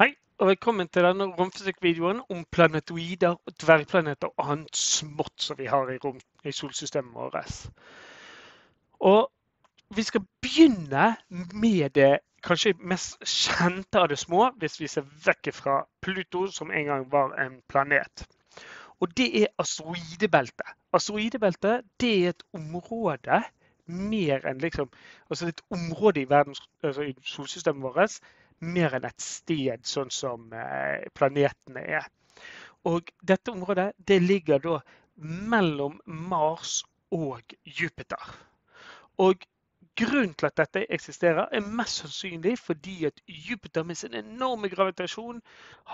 Hei, og velkommen til denne romfysikkvideoen om planetoider, og dvergplaneter og annet smått som vi har i, rom, i solsystemet vårt. Og vi skal begynne med det kanskje mest kjente av det små, hvis vi ser vekk fra Pluto, som en gang var en planet. Og det er asteroidebeltet. Asteroidebeltet det er et område mer enn liksom Altså et område i, verdens, altså i solsystemet vårt mer enn et sted, sånn som eh, planetene er. Og dette området det ligger da mellom Mars og Jupiter. Og Grunnen til at dette eksisterer, er mest sannsynlig fordi at Jupiter med sin enorme gravitasjon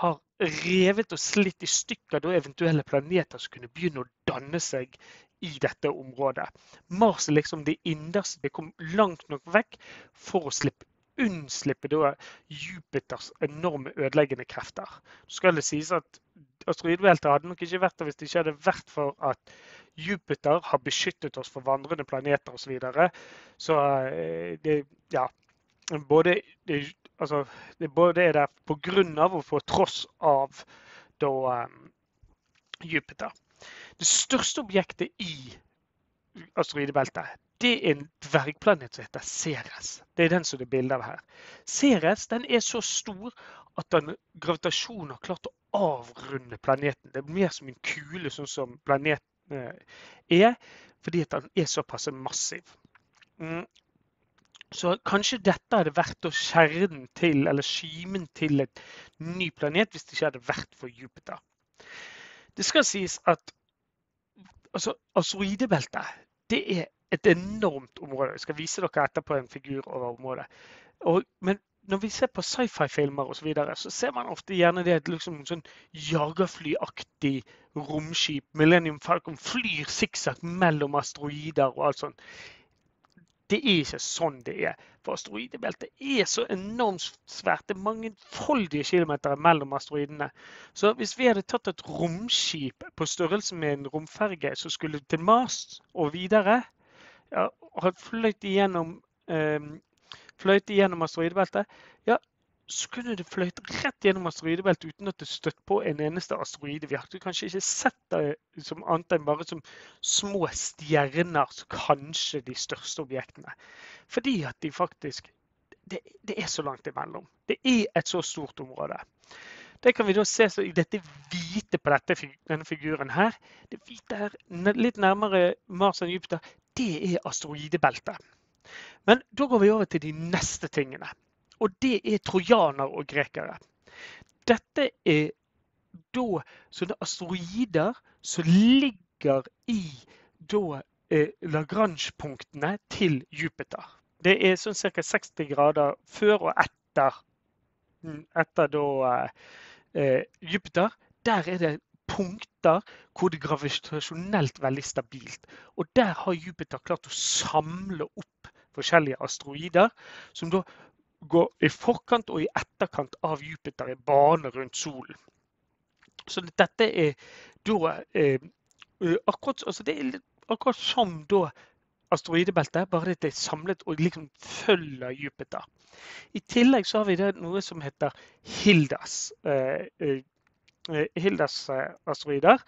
har revet og slitt i stykker da eventuelle planeter som kunne begynne å danne seg i dette området. Mars er liksom det innerste. Det kom langt nok vekk for å slippe unnslippe da Jupiters enorme ødeleggende krefter. Så skal det sies at Asteroidebeltet hadde nok ikke vært der hvis det ikke hadde vært for at Jupiter har beskyttet oss for vandrende planeter osv. Så, videre. så eh, det, ja, både, det, altså, det både er der av og på tross av da, um, Jupiter. Det største objektet i asteroidebeltet det er en dvergplanet som heter Ceres. Det er den som det er bilde av her. Ceres den er så stor at den, gravitasjonen har klart å avrunde planeten. Det er mer som en kule, sånn som planeten eh, er, fordi den er såpass massiv. Mm. Så kanskje dette hadde vært kjernen til, eller kimen til et ny planet hvis det ikke hadde vært for Jupiter. Det skal sies at altså, asteroidebeltet det er et enormt område. Jeg skal vise dere etterpå en figur over området. Og, men når vi ser på sci-fi-filmer osv., så, videre, så ser man ofte gjerne det at liksom sånn jagerflyaktig romskip, Millennium Falcon, flyr sikksakk mellom asteroider og alt sånt. Det er ikke sånn det er. For asteroidebeltet er så enormt svært. Det er mangefoldige kilometer mellom asteroidene. Så hvis vi hadde tatt et romskip på størrelse med en romferge som skulle til Mars og videre, ja, har fløyt igjennom, eh, fløyt igjennom asteroidebeltet, ja, så kunne det fløyt rett gjennom asteroidebeltet uten at det støtte på en eneste asteroide. Vi hadde kanskje ikke sett det som annet enn bare som små stjerner, så kanskje de største objektene. Fordi at de faktisk det, det, er så langt imellom. Det er et så stort område. Det kan vi da se i dette hvite på dette, denne figuren her. Det hvite her, litt nærmere Mars enn Jupiter, det er asteroidebeltet. Men da går vi over til de neste tingene. Og det er trojaner og grekere. Dette er da sånne asteroider som ligger i da eh, Lagrange-punktene til Jupiter. Det er sånn ca. 60 grader før og etter, etter da eh, Jupiter, der er det punkter hvor det gravitasjonelt veldig stabilt. Og der har Jupiter klart å samle opp forskjellige asteroider, som da går i forkant og i etterkant av Jupiter i bane rundt solen. Så dette er da eh, akkurat, altså det er akkurat som da asteroidebeltet, bare at det er samlet og liksom følger Jupiter. I tillegg så har vi noe som heter Hildas. Eh, Hildas eh, asteroider.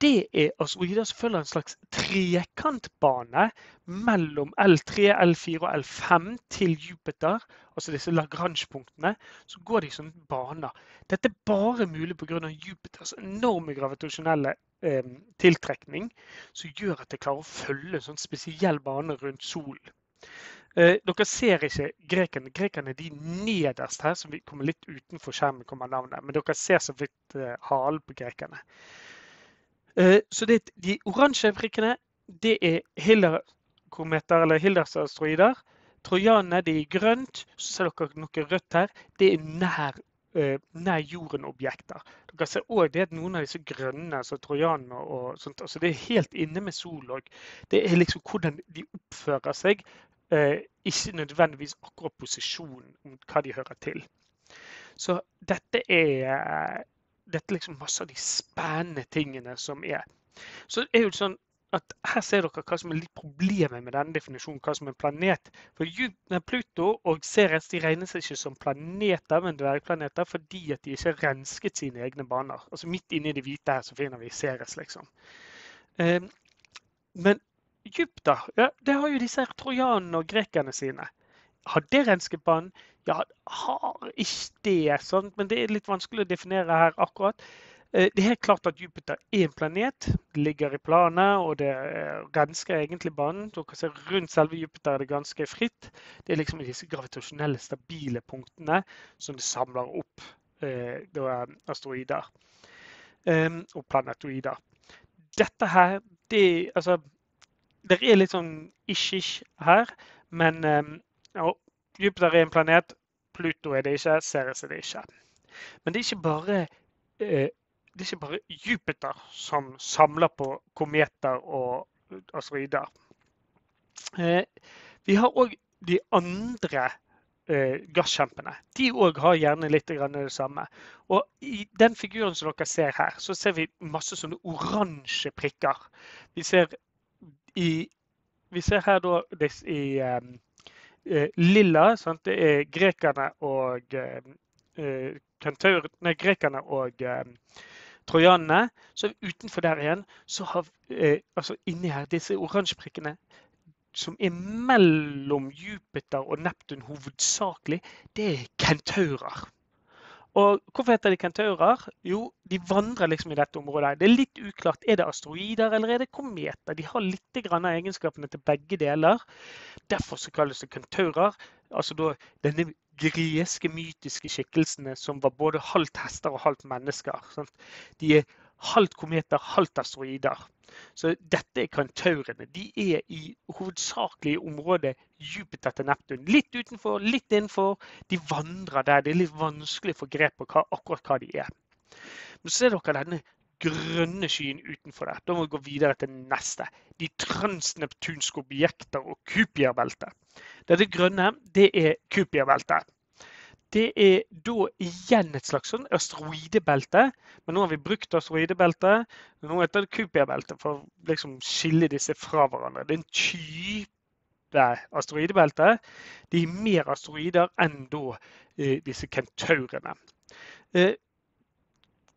Det er asteroider som følger en slags trekantbane mellom L3, L4 og L5 til Jupiter. Altså disse Lagrange-punktene. Så går de sånne baner. Dette er bare mulig pga. Jupiters enorme gravitasjonelle eh, tiltrekning som gjør at det klarer å følge en sånn spesiell bane rundt solen. Eh, dere ser ikke grekerne. Grekerne de nederst her, som kommer litt utenfor skjermen, kommer navnet. Men dere ser så vidt eh, halen på grekerne. Eh, så det, de oransje prikkene det er Hiller-kometer eller Hilders-asteroider. Trojanene de er grønt. Så ser dere noe rødt her. Det er nær Eh, nær jorden-objekter. Dere ser òg at noen av disse grønne, altså trojanene og sånt, altså det er helt inne med sol òg. Det er liksom hvordan de oppfører seg, ikke nødvendigvis akkurat posisjonen om hva de hører til. Så dette er dette liksom masse av de spennende tingene som er. Så det er jo sånn at her ser dere hva som er litt problemet med denne definisjonen, hva som er en planet. For Pluto og Ceres de regner seg ikke som planeter, men dvergplaneter fordi at de ikke har rensket sine egne baner. Altså Midt inni det hvite her så finner vi Ceres, liksom. Eh, men Jupiter, ja, det har jo disse trojanene og grekerne sine. Har det rensket banen? Ja, har ikke det, sant? men det er litt vanskelig å definere her akkurat. Eh, det er helt klart at Jupiter er en planet, Det ligger i planet, og det rensker egentlig banen. Dere ser Rundt selve Jupiter er det ganske fritt. Det er liksom disse gravitasjonelle, stabile punktene som det samler opp eh, asteroider eh, og planetoider. Dette her, det, altså, det er litt sånn ish-ish her, men eh, ja, Jupiter er en planet. Pluto er det ikke, Ceres er det ikke. Men det er ikke bare eh, det er ikke bare Jupiter som samler på kometer og asteroider. Eh, vi har òg de andre eh, gasskjempene. De òg har gjerne litt det samme. Og I den figuren som dere ser her, så ser vi masse sånne oransje prikker. Vi ser, i, vi ser her da i um, lilla sant? Det er grekerne og uh, kentaur, nei, grekerne og um, trojanene. Så utenfor der igjen, så har uh, altså inni her disse oransje prikkene som er mellom Jupiter og Neptun hovedsakelig, det er kentaurer. Og Hvorfor heter de kentaurer? Jo, de vandrer liksom i dette området. Det er litt uklart. Er det asteroider eller er det kometer? De har litt av egenskapene til begge deler. Derfor så kalles det kentaurer. Altså da, denne greske mytiske skikkelsene som var både halvt hester og halvt mennesker. Sant? De er halvt kometer, halvt asteroider. Så dette er kantaurene. De er i hovedsakelig området Jupiter til Neptun. Litt utenfor, litt innenfor. De vandrer der. Det er litt vanskelig å få grep på hva, akkurat hva de er. Men ser dere denne grønne skyen utenfor der. Da må vi gå videre til neste. De transneptunske objekter og Kupier-beltet. Dette grønne det er Kupier-beltet. Det er da igjen et slags sånn asteroidebelte. Men nå har vi brukt asteroidebeltet. Nå heter det Kupia-beltet for å liksom skille disse fra hverandre. Det er en type asteroidebelte. De er mer asteroider enn da eh, disse kentaurene. Eh,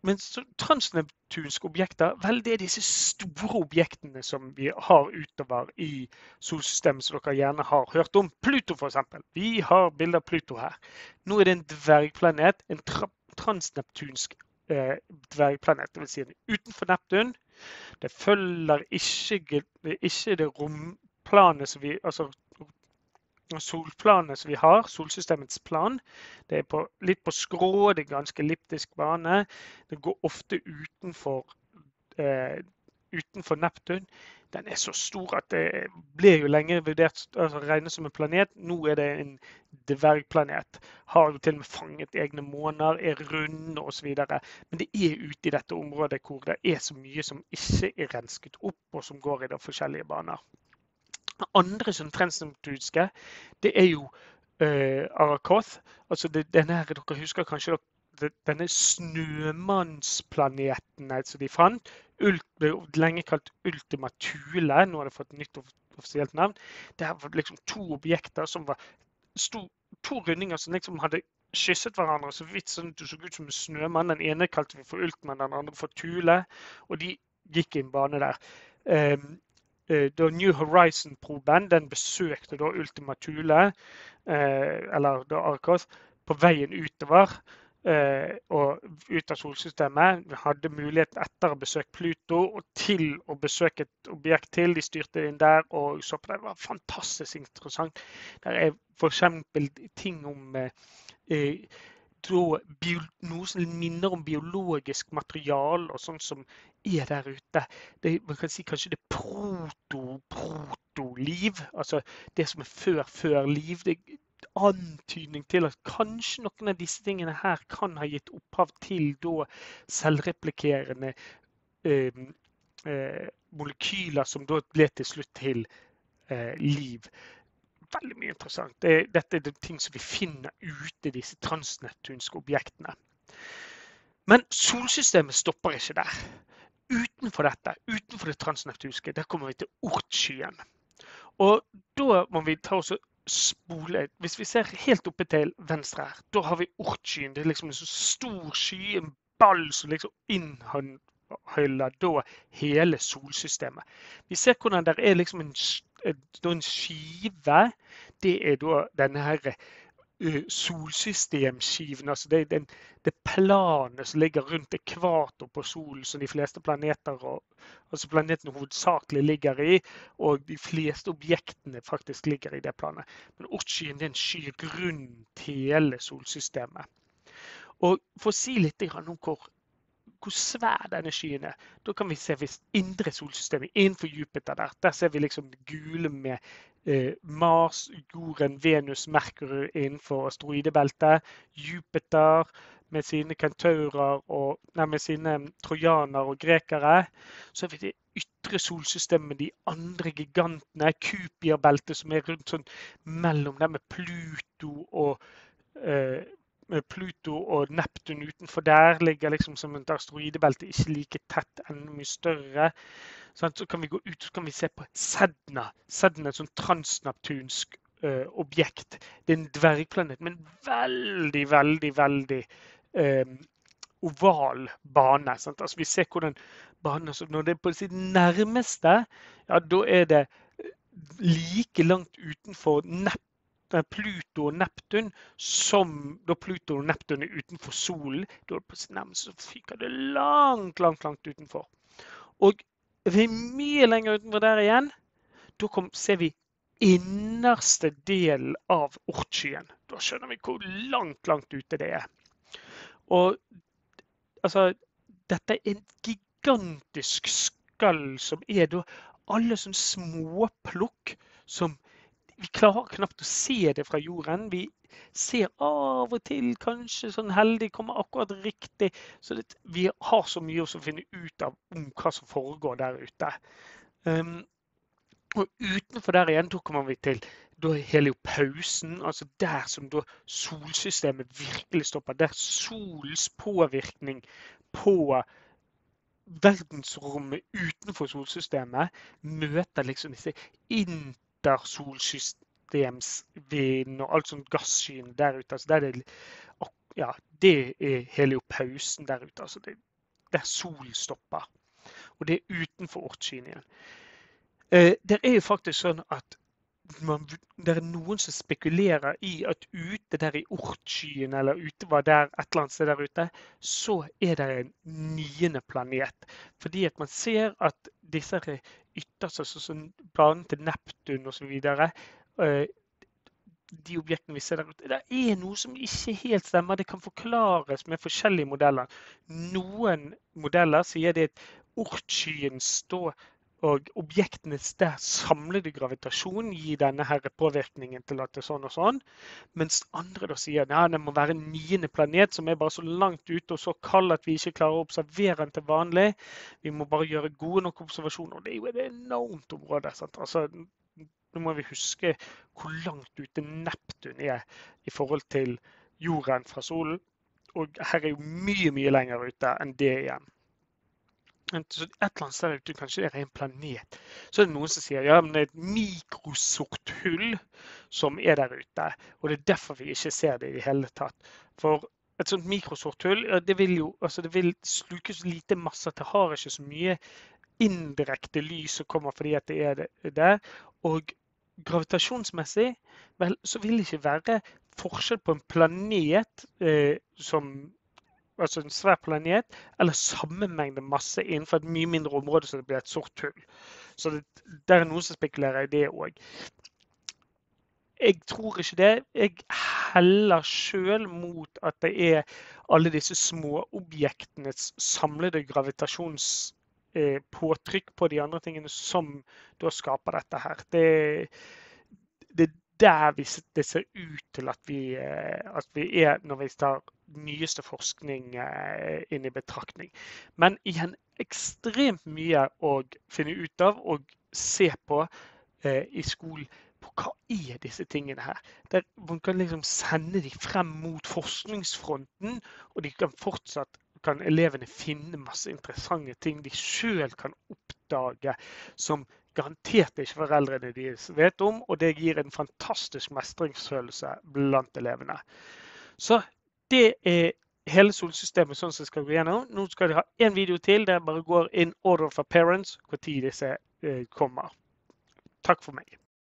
men transneptunske objekter, vel, det er disse store objektene som vi har utover i solsystemet, som dere gjerne har hørt om. Pluto, f.eks. Vi har bilde av Pluto her. Nå er det en dvergplanet. En tra transneptunsk eh, dvergplanet. Dvs. Si utenfor Neptun. Det følger ikke, ikke det romplanet som vi altså solplanet som vi har, solsystemets plan. Det er på, litt på skrå, det er ganske elliptisk bane. Det går ofte utenfor, eh, utenfor Neptun. Den er så stor at det ble jo lenge vurdert altså regnet som en planet. Nå er det en dvergplanet. Har jo til og med fanget egne måner, er runde osv. Men det er ute i dette området hvor det er så mye som ikke er rensket opp, og som går i de forskjellige baner andre som transneptunske, det er jo uh, Arakoth. Altså det, denne her, Dere husker kanskje denne snømannsplaneten som de fant. Ult, ble lenge kalt Ultima Thule. Nå har det fått nytt offisielt navn. Det var liksom to objekter som var sto, to rundinger som liksom hadde kysset hverandre så vidt sånn du så ut som en snømann. Den ene kalte vi for Ultman, den andre for Thule. Og de gikk i en bane der. Um, da New Horizon-proben den besøkte da Ultima Thule, eh, eller da Arcos, på veien utover eh, og ut av solsystemet. Vi hadde mulighet etter å besøke Pluto og til å besøke et objekt til. De styrte inn der og så på det. Det var fantastisk interessant. Det er f.eks. ting om eh, som minner om biologisk materiale og sånt som er der ute. Det, man kan si kanskje det proto-liv, Altså det som er før-før-liv. Det er antydning til at kanskje noen av disse tingene her kan ha gitt opphav til da selvreplikerende eh, eh, molekyler som da ble til slutt til eh, liv veldig mye interessant. Det, dette er det ting som vi finner ute i disse transneptunske objektene. Men solsystemet stopper ikke der. Utenfor dette, utenfor det transneptuske, der kommer vi til ortskyen. Og da må vi ta oss og spole Hvis vi ser helt oppe til venstre her, da har vi ortskyen. Det er liksom en så stor sky, en ball som liksom innhyller da hele solsystemet. Vi ser hvordan det er liksom en, en skive. Det er da denne her solsystemskiven. altså det, det, det planet som ligger rundt ekvator på solen, som de fleste planeter altså planetene hovedsakelig ligger i, og de fleste objektene faktisk ligger i det planet. Men Ortskyen er en sky rundt hele solsystemet. Og For å si litt om hvor hvor svær denne skyen er. Da kan vi se hvis indre solsystemet innenfor Jupiter der. Der ser vi liksom det gule med eh, Mars, jorden, Venus, Merkur innenfor asteroidebeltet. Jupiter med sine kentaurer og nei, med sine trojaner og grekere. Så har vi det ytre solsystemet, de andre gigantene. Kupierbeltet som er rundt sånn mellom dem med Pluto og eh, Pluto og Neptun utenfor der ligger liksom som et asteroidebelte, ikke like tett, enda mye større. Så kan vi gå ut og kan vi se på Sedna. Sedna er et sånn transneptunsk uh, objekt. Det er en dvergplanet med en veldig, veldig, veldig um, oval bane. Altså Vi ser hvordan banen altså Når det er på sitt nærmeste, ja, da er det like langt utenfor Neptun Pluto og Neptun som da Pluto og Neptun er utenfor solen. Da på nærmest så fyker det langt, langt, langt utenfor. Og vi er mye lenger utenfor der igjen. Da kom, ser vi innerste delen av ortskyen. Da skjønner vi hvor langt, langt ute det er. Og altså Dette er en gigantisk skall som er da alle sånne småplukk som vi klarer knapt å se det fra jorden. Vi ser av og til kanskje sånn heldig kommer akkurat riktig. Så det, vi har så mye å finne ut av om hva som foregår der ute. Um, og utenfor der igjen, da kommer vi til heliopausen, altså der som da solsystemet virkelig stopper. Der solens påvirkning på verdensrommet utenfor solsystemet møter liksom disse inn intersolsystemsvind og alt sånt gasskyen der ute. Altså der det, ja, det er heliopausen der ute. Altså det, der solen stopper. Og det er utenfor ortskyen igjen. Eh, det er jo faktisk sånn at man, det er noen som spekulerer i at ute der i ortskyen, eller ute var der et eller annet sted der ute, så er det en niende planet. Fordi at man ser at disse ytterste, som planen til Neptun osv. Eh, de objektene vi ser der ute, det er noe som ikke helt stemmer. Det kan forklares med forskjellige modeller. Noen modeller sier det at ortskyen står og objektenes der samlede gravitasjon gir denne her påvirkningen til at det er sånn og sånn. Mens andre da sier at ja, det må være en niende planet som er bare så langt ute og så kald at vi ikke klarer å observere den til vanlig. Vi må bare gjøre gode nok observasjoner. og Det er jo et enormt område. Sant? Altså, nå må vi huske hvor langt ute Neptun er i forhold til jorden fra solen. Og her er jo mye, mye lenger ute enn det igjen et eller annet sted ute kanskje er en planet. Så er det noen som sier ja, men det er et mikrosort hull som er der ute. Og det er derfor vi ikke ser det i det hele tatt. For et sånt mikrosort hull det vil jo altså det vil sluke så lite masse at det har ikke så mye indirekte lys som kommer fordi at det er der. Og gravitasjonsmessig vel, så vil det ikke være forskjell på en planet eh, som altså en svær planet, eller samme mengde masse innenfor et mye mindre område så det blir et sort hull. Så det, der er noen som spekulerer i det òg. Jeg tror ikke det. Jeg heller sjøl mot at det er alle disse små objektenes samlede gravitasjonspåtrykk på de andre tingene som da skaper dette her. Det, det er der vi, det ser ut til at vi, eh, at vi er når vi tar nyeste forskning eh, inn i betraktning. Men igjen ekstremt mye å finne ut av og se på eh, i skolen. På hva er disse tingene her? Der man kan liksom sende dem frem mot forskningsfronten, og de kan fortsatt kan elevene finne masse interessante ting de sjøl kan oppdage, som garantert ikke foreldrene deres vet om. Og det gir en fantastisk mestringsfølelse blant elevene. Så det er hele solsystemet sånn som skal gå gjennom. Nå skal de ha én video til der jeg bare går in order for parents når disse eh, kommer. Takk for meg.